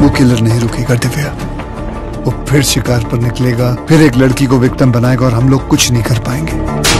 वो किलर नहीं रुकेगा, दिव्या। वो फिर शिकार पर निकलेगा, फिर एक लड़की को विक्टिम बनाएगा और हम लोग कुछ नहीं कर पाएँगे।